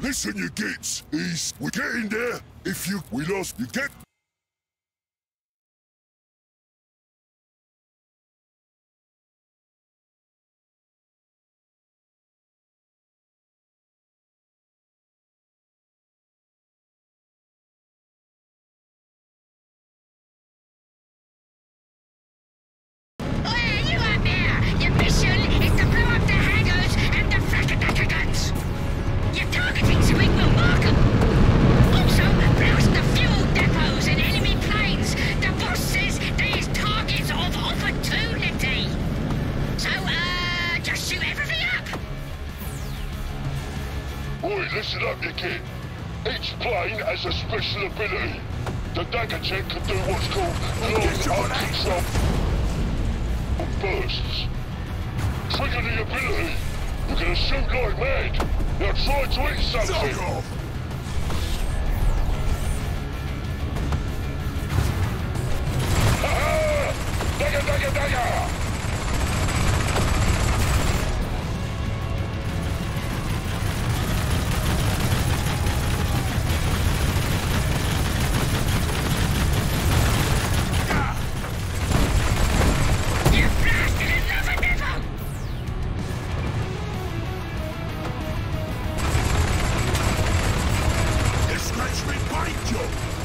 Listen, you kids. Is we get in there. If you we lost, you get listen up, you kid. Each plane has a special ability. The Dakkajet can do what's called long uncontrolled bursts. Trigger the ability. We're gonna shoot like mad. Now try to eat something. Dakka, dakka, dakka! joke!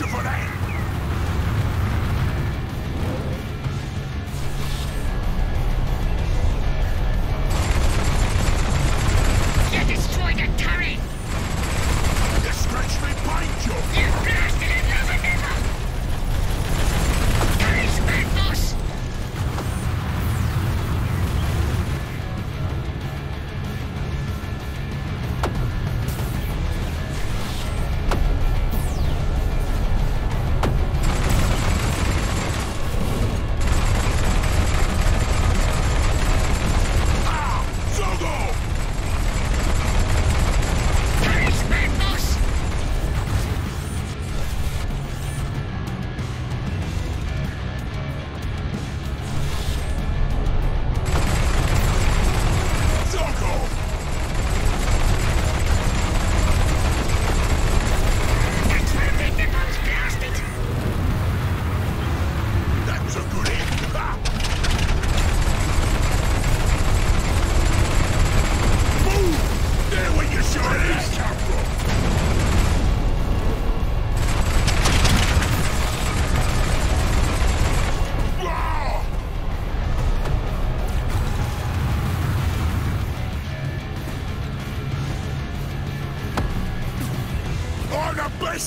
you for that!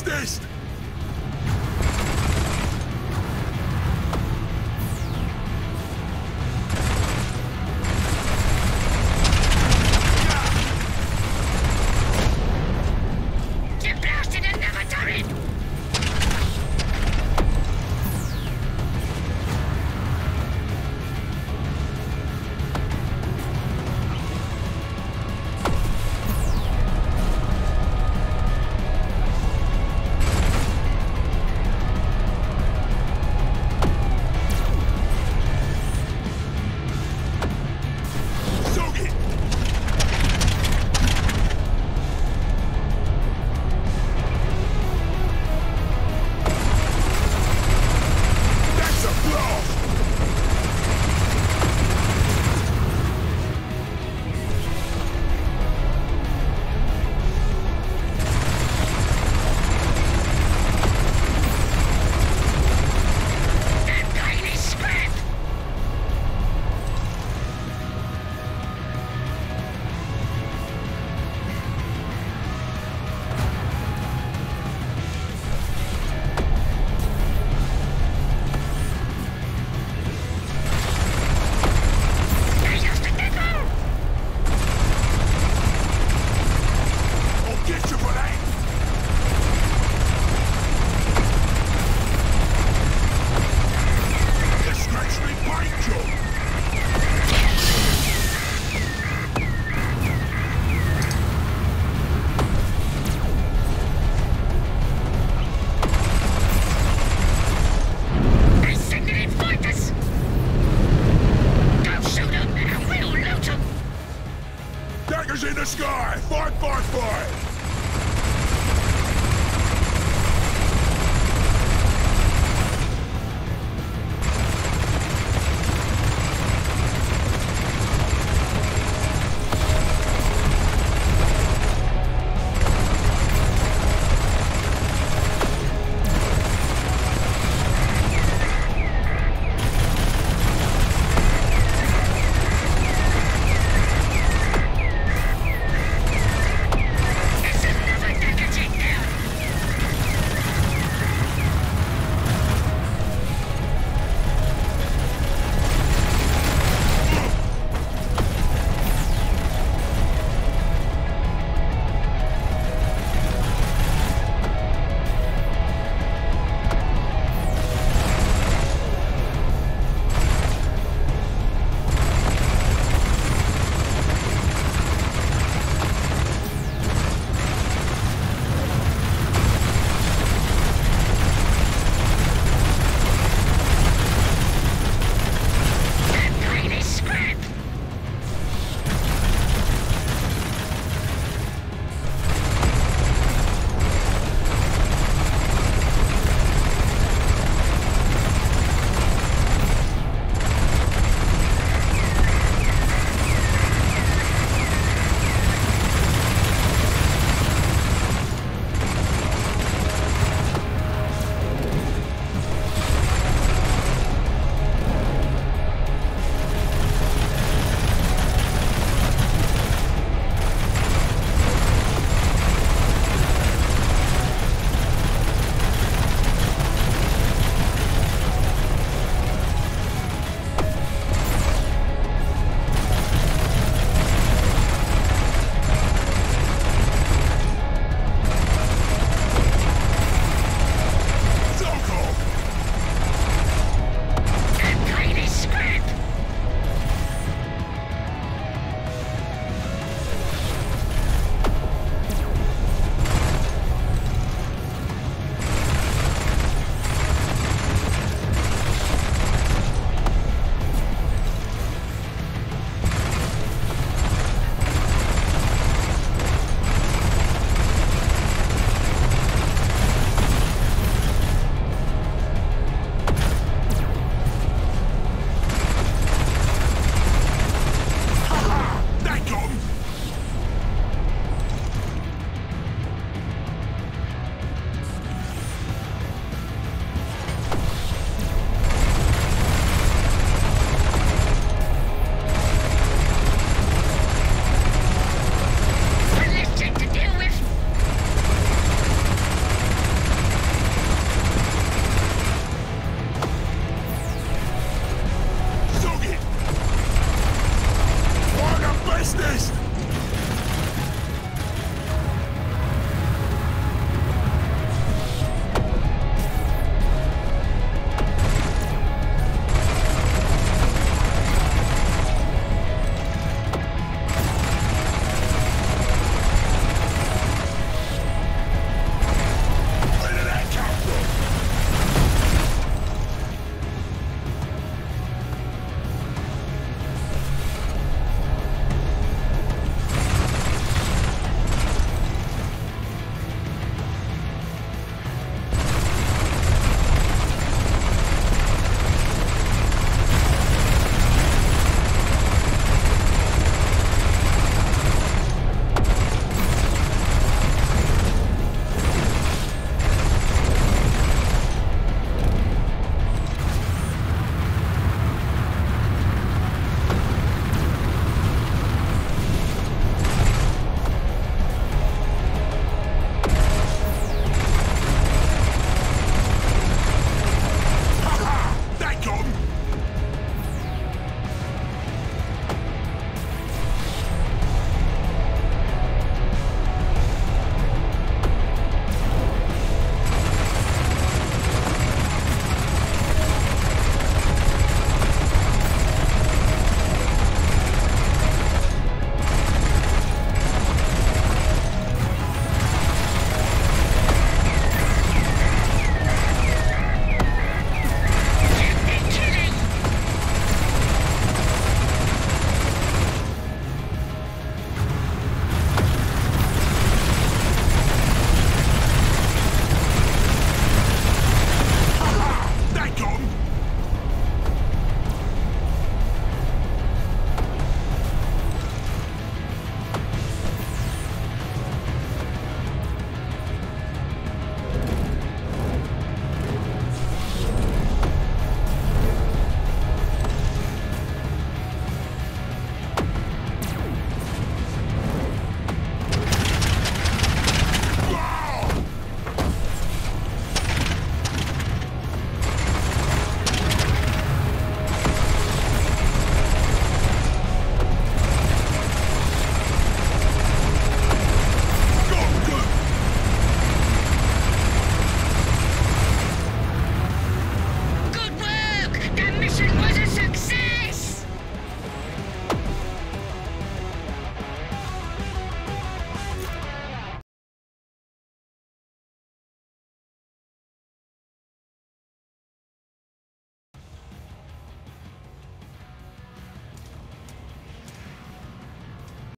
this? Sky! Bark, bark, bark!